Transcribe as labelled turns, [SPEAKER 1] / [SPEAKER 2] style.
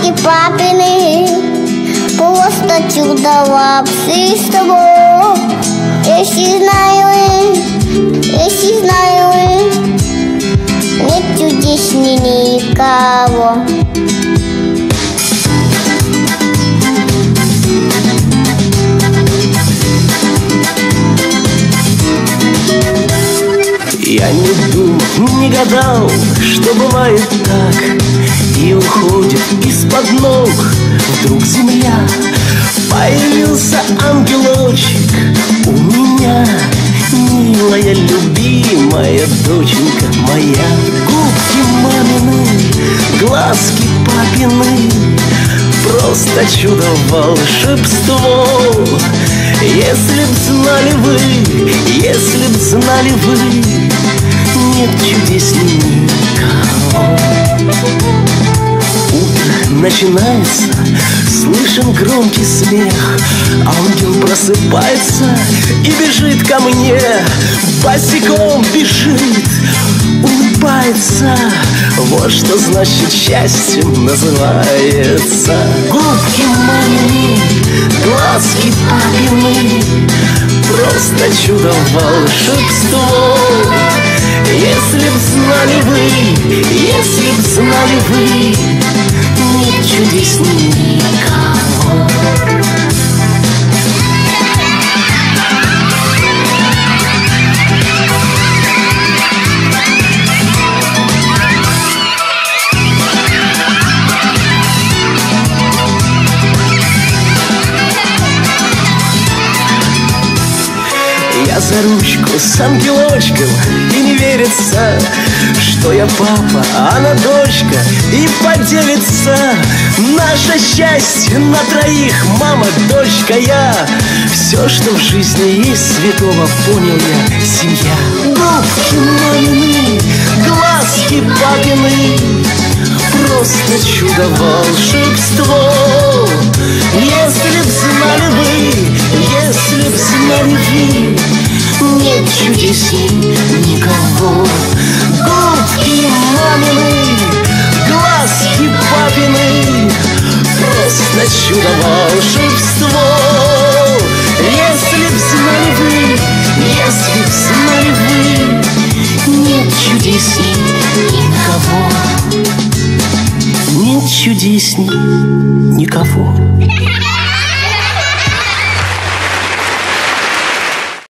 [SPEAKER 1] сказки папины. Просто чудо лапсистого Если знаю, если знаю. Нет чудесней никого.
[SPEAKER 2] Я не думал, не гадал, что бывает так ног вдруг земля Появился ангелочек у меня. Милая, любимая доченька моя. Губки мамины, глазки папины. Просто чудо волшебство. Если б знали вы, если б знали вы Нет чудесней никого начинается, слышен громкий смех. Ангел просыпается и бежит ко мне. Босиком бежит, улыбается. Вот что значит счастьем называется. Губки мамины, глазки папины Просто чудо волшебство. Если б знали вы, если б знали вы за ручку с ангелочком И не верится, что я папа, а она дочка И поделится наше счастье на троих. Мама, дочка, я. Все, что в жизни есть святого Понял я, семья. Губки мамины, глазки папины. Просто чудо волшебство. Если б знали вы, если б знали вы Нет чудесней чудо волшебство. Если б знали вы, если б знали вы Нет чудесней никого. Нет чудесней